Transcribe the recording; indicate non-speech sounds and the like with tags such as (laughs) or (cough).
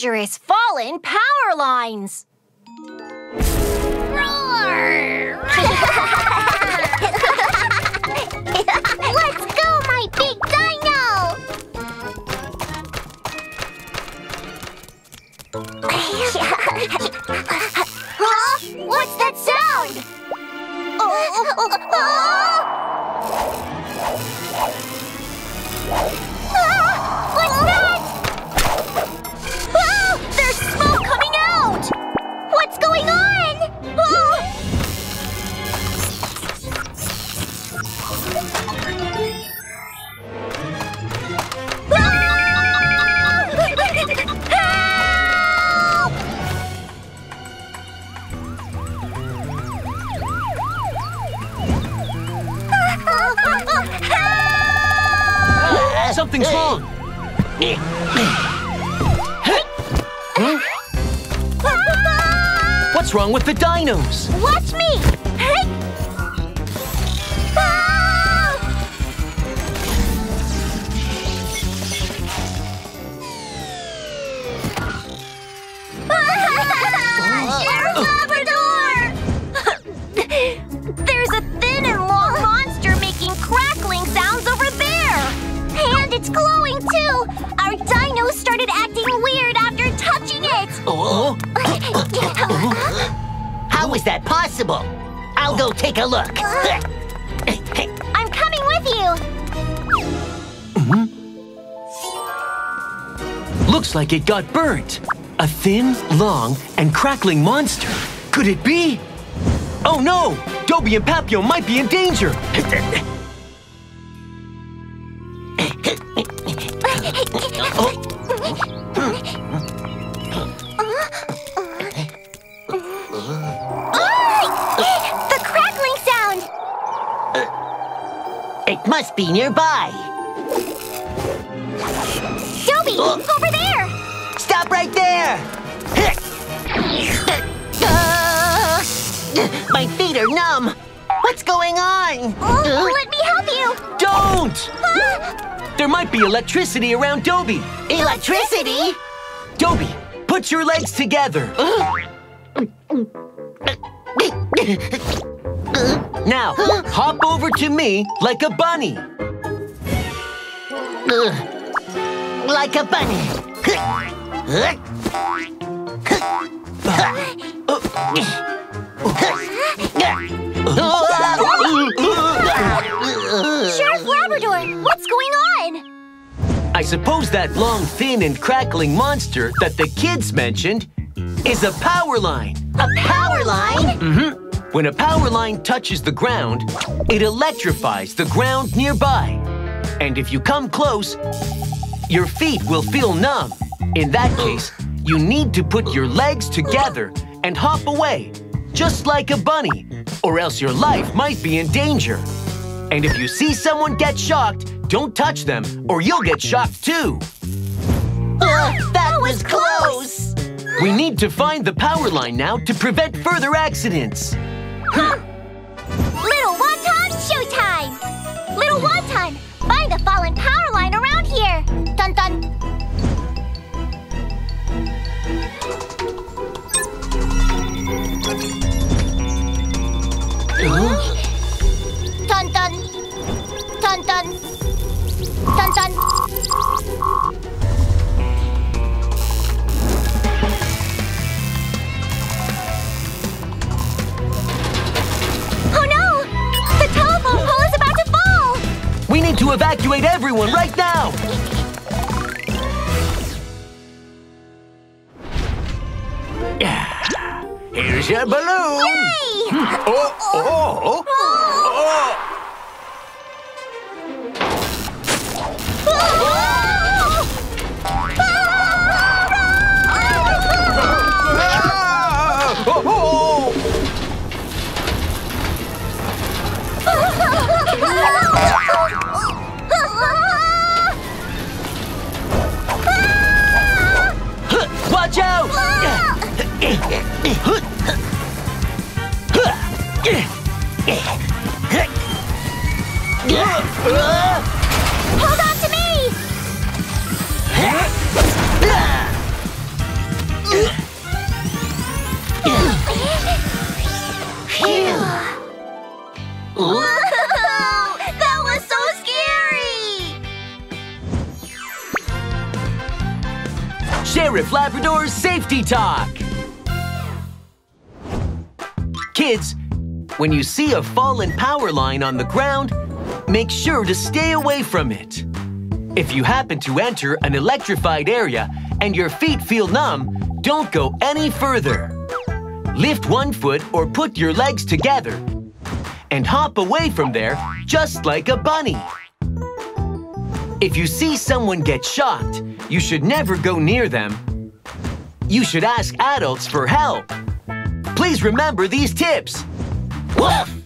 dangerous fallen power lines. (laughs) Let's go, my big dino! (laughs) huh? What's that sound? Oh, oh, oh. oh, oh. Something's wrong. What's wrong with the dinos? Watch me! How is that possible? I'll go take a look. I'm coming with you! Mm-hmm. looks like it got burnt. A thin, long, and crackling monster. Could it be? Oh no! Dobie and Papio might be in danger. (laughs) It must be nearby. Dobby, over there! Stop right there! My feet are numb. What's going on? Oh, let me help you! Don't! Ah! There might be electricity around Dobby. Electricity? Dobby, put your legs together. (laughs) Now, hop over to me like a bunny. Like a bunny. Sheriff Labrador, what's going on? I suppose that long, thin, and crackling monster that the kids mentioned is a power line. A power line? Mm-hmm. When a power line touches the ground, it electrifies the ground nearby. And if you come close, your feet will feel numb. In that case, you need to put your legs together and hop away, just like a bunny, or else your life might be in danger. And if you see someone get shocked, don't touch them, or you'll get shocked too. that was close. We need to find the power line now to prevent further accidents. Little Wonton showtime! Little Wonton, find the fallen power line around here! Dun dun! Dun dun! Dun dun! Dun dun! To evacuate everyone right now! Here's your balloon! Hey! Hmm. Oh, oh, oh, Watch out! Hold on to me! Phew! Sheriff Labrador's Safety Talk. Kids, when you see a fallen power line on the ground, make sure to stay away from it. If you happen to enter an electrified area and your feet feel numb, don't go any further. Lift one foot or put your legs together and hop away from there just like a bunny. If you see someone get shocked, you should never go near them. You should ask adults for help. Please remember these tips. Woof!